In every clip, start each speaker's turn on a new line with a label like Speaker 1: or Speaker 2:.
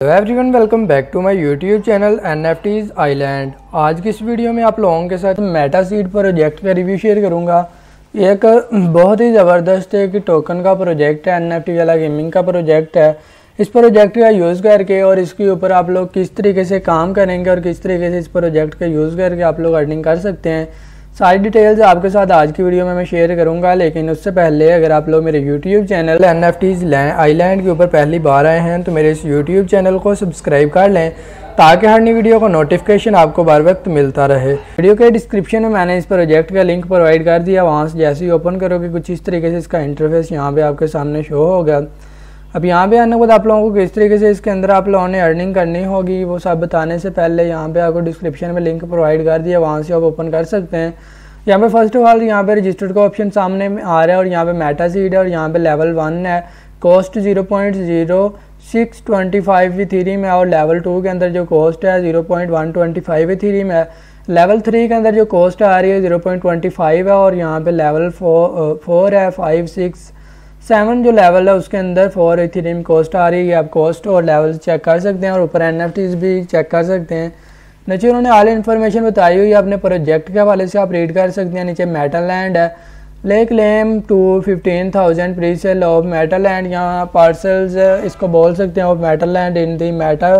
Speaker 1: Hello everyone welcome back to my YouTube channel N F Ts island आज की इस video में आप लोगों के साथ मेटा सीड प्रोजेक्ट का रिव्यू शेयर करूँगा। एक बहुत ही ज़बरदस्त एक टोकन का प्रोजेक्ट है एन एफ़ टी वाला गेमिंग का प्रोजेक्ट है। इस प्रोजेक्ट का यूज़ करके और इसके ऊपर आप लोग किस तरीके से काम करेंगे और किस तरीके से इस प्रोजेक्ट का यूज़ करके आप लोग अर्निंग कर सकते हैं। सारी डिटेल्स आपके साथ आज की वीडियो में मैं शेयर करूँगा, लेकिन उससे पहले अगर आप लोग मेरे YouTube channel N F Ts island के ऊपर पहली बार आए हैं तो मेरे इस यूट्यूब चैनल को सब्सक्राइब कर लें, ताकि हर नई वीडियो का नोटिफिकेशन आपको बार वक्त मिलता रहे। वीडियो के डिस्क्रिप्शन में मैंने इस प्रोजेक्ट का लिंक प्रोवाइड कर दिया, वहाँ से जैसे ही ओपन करोगे, कुछ इस तरीके से इसका इंटरफेस यहाँ पे आपके सामने शो होगा। अब यहाँ पे आने के बाद आप लोगों को किस तरीके से इसके अंदर आप लोगों ने अर्निंग करनी होगी, वो सब बताने से पहले यहाँ पे आपको डिस्क्रिप्शन में लिंक प्रोवाइड कर दिया, वहाँ से आप ओपन कर सकते हैं। यहाँ पे फ़र्स्ट ऑफ़ ऑल यहाँ पे रजिस्टर्ड का ऑप्शन सामने में आ रहा है और यहाँ पे मेटा सीड है और यहाँ पे लेवल वन है। Cost zero point zero six twenty five three में और लेवल टू के अंदर जो कॉस्ट है zero point one twenty five three में लेवल थ्री के अंदर जो कॉस्ट आ रही है ज़ीरो पॉइंट ट्वेंटी फाइव है और यहाँ पे लेवल फोर फोर है फाइव सिक्स सेवन जो लेवल है, उसके अंदर फोर इथीरियम कॉस्ट आ रही है आप कॉस्ट और लेवल चेक कर सकते हैं और ऊपर एन भी चेक कर सकते हैं। नीचे उन्होंने ऑल इन्फॉर्मेशन बताई हुई है, अपने प्रोजेक्ट के हवाले से आप रीड कर सकते हैं। नीचे मेटल लैंड है ले claim to fifteen thousand presale of metal land यहाँ पार्सल्स इसको बोल सकते हैं of metal land in the meta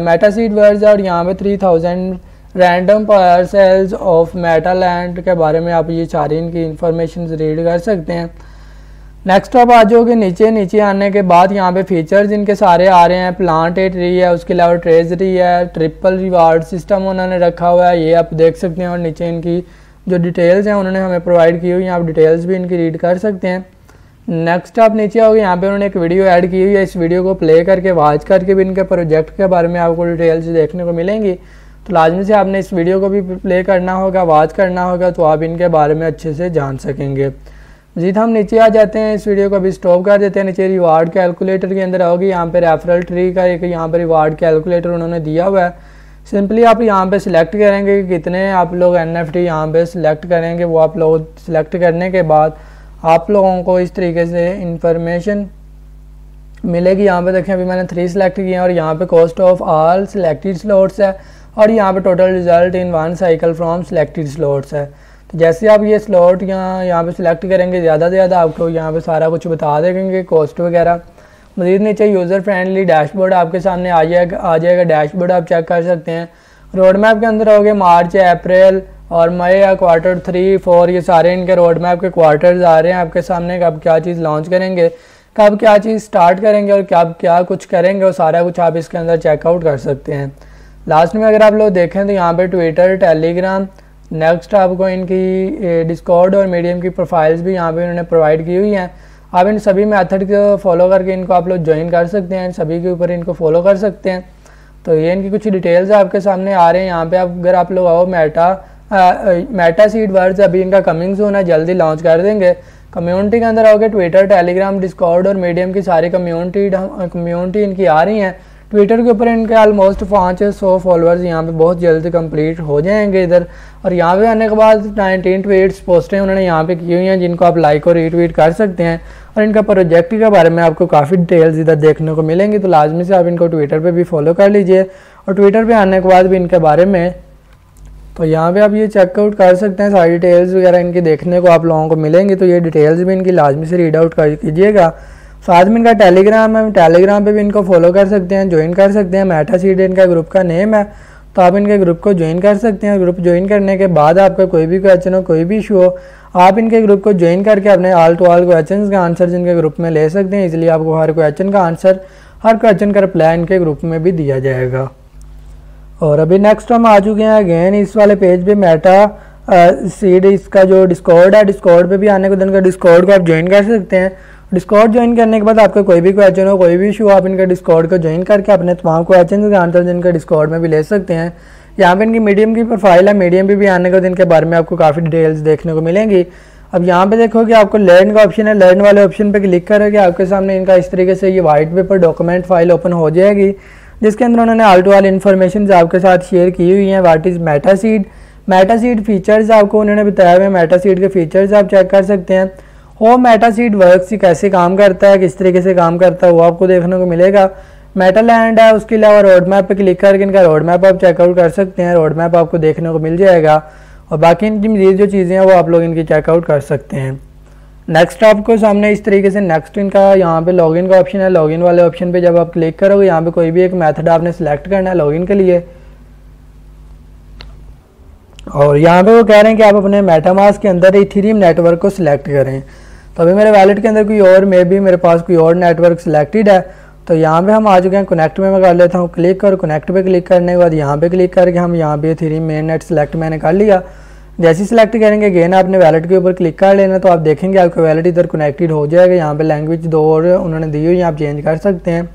Speaker 1: meta seed words और यहाँ पे three thousand random parcels of metal land के बारे में आप ये सारी इनकी इंफॉर्मेशन रीड कर सकते हैं। नेक्स्ट आप आ जाओगे नीचे नीचे आने के बाद यहाँ पे फीचर्स इनके सारे आ रहे हैं प्लांट ए ट्री है, उसके अलावा ट्रेजरी है ट्रिपल रिवार्ड सिस्टम उन्होंने रखा हुआ है, ये आप देख सकते हैं और नीचे इनकी जो डिटेल्स हैं उन्होंने हमें प्रोवाइड की हुई हैं, आप डिटेल्स भी इनकी रीड कर सकते हैं। नेक्स्ट आप नीचे आओगे, यहाँ पे उन्होंने एक वीडियो ऐड की हुई है, इस वीडियो को प्ले करके वॉच करके भी इनके प्रोजेक्ट के बारे में आपको डिटेल्स देखने को मिलेंगी। तो लाजमी से आपने इस वीडियो को भी प्ले करना होगा वॉच करना होगा तो आप इनके बारे में अच्छे से जान सकेंगे। मजीद हम नीचे आ जाते हैं, इस वीडियो को अभी स्टॉप कर देते हैं। नीचे रिवार्ड कैलकुलेटर के अंदर आओगे, यहाँ पे रेफरल ट्री का एक यहाँ पे रिवार्ड कैलकुलेटर उन्होंने दिया हुआ है। सिंपली आप यहाँ पे सिलेक्ट करेंगे कि कितने आप लोग एन एफ़ टी यहाँ पर सिलेक्ट करेंगे, वो आप लोग सिलेक्ट करने के बाद आप लोगों को इस तरीके से इंफॉर्मेशन मिलेगी। यहाँ पे देखें, अभी मैंने थ्री सेलेक्ट किए हैं और यहाँ पे cost of all selected slots है और यहाँ पे total result in one cycle from selected slots है। जैसे आप ये स्लॉट यहाँ यहाँ पे सिलेक्ट करेंगे, ज़्यादा से ज़्यादा आपको यहाँ पे सारा कुछ बता देंगे कॉस्ट वगैरह। मज़ीद नीचे यूज़र फ्रेंडली डैशबोर्ड आपके सामने आ जाएगा आ जाएगा। डैशबोर्ड आप चेक कर सकते हैं। रोड मैप के अंदर हो गए मार्च अप्रैल और मई या क्वार्टर थ्री फोर ये सारे इनके रोड मैप के क्वार्टर्स आ रहे हैं आपके सामने कब क्या चीज़ लॉन्च करेंगे कब क्या चीज़ स्टार्ट करेंगे और कब क्या कुछ करेंगे और सारा कुछ आप इसके अंदर चेकआउट कर सकते हैं। लास्ट में अगर आप लोग देखें तो यहाँ पे ट्विटर टेलीग्राम नेक्स्ट आपको इनकी डिस्कॉर्ड और मीडियम की प्रोफाइल्स भी यहाँ पे इन्होंने प्रोवाइड की हुई हैं। आप इन सभी मेथड को फॉलो करके इनको आप लोग ज्वाइन कर सकते हैं। सभी के ऊपर इनको फॉलो कर सकते हैं। तो ये इनकी कुछ डिटेल्स आपके सामने आ रहे हैं। यहाँ पे आप, अगर आप लोग आओ मेटा मेटा सीड वर्ड्स अभी इनका कमिंग सोन है। जल्दी लॉन्च कर देंगे। कम्युनिटी के अंदर आओगे ट्विटर टेलीग्राम डिस्कॉर्ड और मीडियम की सारी कम्युनिटी कम्युनिटी इनकी आ रही हैं। ट्विटर के ऊपर इनके ऑलमोस्ट पाँच सौ फॉलोअर्स यहाँ पे बहुत जल्द कंप्लीट हो जाएँगे इधर। और यहाँ पे आने के बाद नाइनटीन ट्वीट्स पोस्टें उन्होंने यहाँ पे की हुई हैं जिनको आप लाइक और रीट्वीट कर सकते हैं। और इनका प्रोजेक्ट के बारे में आपको काफ़ी डिटेल्स इधर देखने को मिलेंगी तो लाजमी से आप इनको ट्विटर पर भी फॉलो कर लीजिए। और ट्विटर पर आने के बाद भी इनके बारे में तो यहाँ पे आप ये चेकआउट कर सकते हैं, सारी डिटेल्स वगैरह इनकी देखने को आप लोगों को मिलेंगी तो ये डिटेल्स भी इनकी लाजमी से रीड आउट कर कीजिएगा। साथ में इनका टेलीग्राम है टेलीग्राम पे भी इनको फॉलो कर सकते हैं ज्वाइन कर सकते हैं। मेटा सीड इनका ग्रुप का नेम है। तो आप इनके ग्रुप को ज्वाइन कर सकते हैं। ग्रुप ज्वाइन करने के बाद आपका कोई भी क्वेश्चन हो, कोई भी इशू हो, आप इनके ग्रुप को ज्वाइन करके अपने आल टू आल क्वेश्चन का आंसर इनके ग्रुप में ले सकते हैं। इसलिए आपको हर क्वेश्चन का आंसर हर क्वेश्चन का रिप्लाई इनके ग्रुप में भी दिया जाएगा। और अभी नेक्स्ट हम आ चुके हैं अगेन इस वाले पेज पे मेटा सीड इसका जो डिस्कॉर्ड है डिस्कॉर्ड पे भी आने को दिन का डिस्कॉर्ड को आप ज्वाइन कर सकते हैं। डिस्कॉर्ड ज्वाइन करने के बाद आपका कोई भी क्वेश्चन हो, कोई भी इशू आप इनका डिस्कॉर्ड को ज्वाइन करके अपने तमाम क्वेश्चन के आंसर इनका डिस्कॉर्ड में भी ले सकते हैं। यहाँ पे इनकी मीडियम की प्रोफ़ाइल है मीडियम पे भी आने के दिन के बारे में आपको काफ़ी डिटेल्स देखने को मिलेंगी। अब यहाँ पे देखो कि आपको लर्न का ऑप्शन है लर्न वाले ऑप्शन पे क्लिक करोगे, आपके सामने इनका इस तरीके से ये white paper document file open हो जाएगी, जिसके अंदर उन्होंने आल टू आल इन्फॉर्मेशन आपके साथ शेयर की हुई हैं। What is meta seed meta seed features आपको उन्होंने बताया हुए मेटा सीड के फीचर्स आप चेक कर सकते हैं। होम मेटा सीड वर्क कैसे काम करता है, किस तरीके से काम करता है, वो आपको देखने को मिलेगा। मेटल लैंड है, उसके अलावा रोड मैप पर क्लिक करके इनका रोड मैप आप चेकआउट कर सकते हैं रोड मैप आपको देखने को मिल जाएगा। और बाकी इनकी मजीद जो चीज़ें हैं, वो आप लोग इनकी चेकआउट कर सकते हैं। नेक्स्ट आपको सामने इस तरीके से नेक्स्ट इनका यहाँ पे लॉगिन का ऑप्शन है। लॉगिन वाले ऑप्शन पे जब आप क्लिक करोगे, यहाँ पे कोई भी एक मेथड आपने सेलेक्ट करना है लॉगिन के लिए। और यहाँ पे वो कह रहे हैं कि आप अपने मेटामास के अंदर इथीरियम नेटवर्क को सिलेक्ट करें। तो अभी मेरे वैलेट के अंदर कोई और मे भी मेरे पास कोई और नेटवर्क सिलेक्टेड है। तो यहाँ पे हम आ चुके हैं कनेक्ट में मैं कर लेता हूँ क्लिक कर कनेक्ट पे क्लिक करने के बाद यहाँ पे क्लिक करके हम यहाँ पे थ्री मेन नेट सेलेक्ट मैंने कर लिया। जैसे सिलेक्ट करेंगे अगेन आपने वैलेट के ऊपर क्लिक कर लेना तो आप देखेंगे आपका वैलेट इधर कनेक्टेड हो जाएगा। यहाँ पे लैंग्वेज दो और उन्होंने दी हुई आप चेंज कर सकते हैं।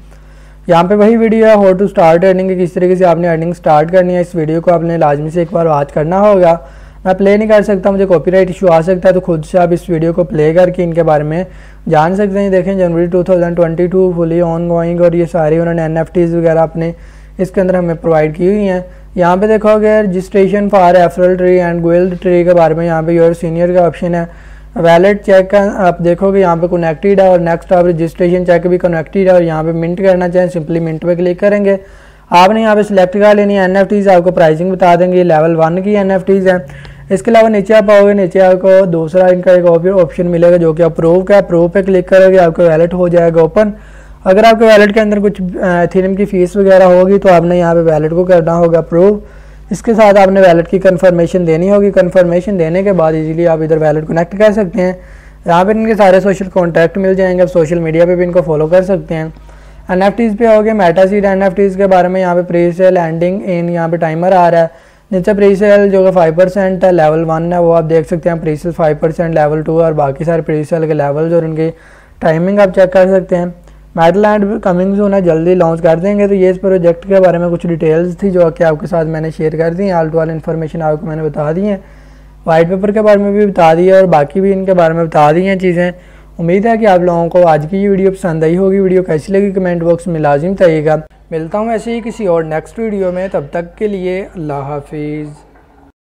Speaker 1: यहाँ पे वही वीडियो है हाउ टू स्टार्ट अर्निंग किस तरीके से आपने अर्निंग स्टार्ट करनी है। इस वीडियो को आपने लाजमी से एक बार वॉच करना होगा। मैं प्ले नहीं कर सकता, मुझे कॉपीराइट इशू आ सकता है तो खुद से आप इस वीडियो को प्ले करके इनके बारे में जान सकते हैं। देखें, जनवरी 2022 फुली ऑन गोइंग और ये सारी उन्होंने एन वगैरह अपने इसके अंदर हमें प्रोवाइड की हुई हैं। यहाँ पे देखोगे registration for referral tree and gold tree के बारे में यहाँ पे योर सीनियर का ऑप्शन है। वैलेट चेक का आप देखोगे यहाँ पे कनेक्टेड है और नेक्स्ट आप रजिस्ट्रेशन चेक भी कनेक्टेड है और यहाँ पे मिंट करना चाहें सिंपली मिंट पे क्लिक करेंगे। आपने यहाँ पे सिलेक्ट कर लेनी है एन आपको प्राइसिंग बता देंगे लेवल वन की एन है। इसके अलावा नीचे आप आओगे, नीचे आपको दूसरा इनका एक ऑप्शन मिलेगा जो कि आप अप्रूव का अप्रूव पे क्लिक करोगे, आपको वैलेट हो जाएगा ओपन अगर आपके वैलेट के अंदर कुछ एथेरियम की फ़ीस वगैरह होगी तो आपने यहाँ पे वैलेट को करना होगा अप्रूव इसके साथ आपने वैलेट की कंफर्मेशन देनी होगी। कंफर्मेशन देने के बाद इजीली आप इधर वैलेट कनेक्ट कर सकते हैं। यहाँ पर इनके सारे सोशल कॉन्टैक्ट मिल जाएँगे। आप सोशल मीडिया पर भी इनको फॉलो कर सकते हैं। एन एफ़ टीज़ पे गए meta seed NFTs के बारे में यहाँ पे प्री सेल एंडिंग इन यहाँ पे टाइमर आ रहा है। नीचे प्री सेल जो कि फाइव परसेंट है लेवल वन है, वो आप देख सकते हैं presale five percent level two और बाकी सारे प्री सेल के लेवल्स और उनकी टाइमिंग आप चेक कर सकते हैं। मेटलैंड कमिंग जो है, जल्दी लॉन्च कर देंगे। तो ये इस प्रोजेक्ट के बारे में कुछ डिटेल्स थी जो कि आपके साथ मैंने शेयर कर दी आल टू आल इन्फॉर्मेशन आपको मैंने बता दी है। वाइट पेपर के बारे में भी बता दी है और बाकी भी इनके बारे में बता दी हैं चीज़ें। उम्मीद है कि आप लोगों को आज की ये वीडियो पसंद आई होगी। वीडियो कैसी लगी कमेंट बॉक्स में लाजिम बताइएगा। मिलता हूँ ऐसे ही किसी और नेक्स्ट वीडियो में। तब तक के लिए अल्लाह हाफिज़।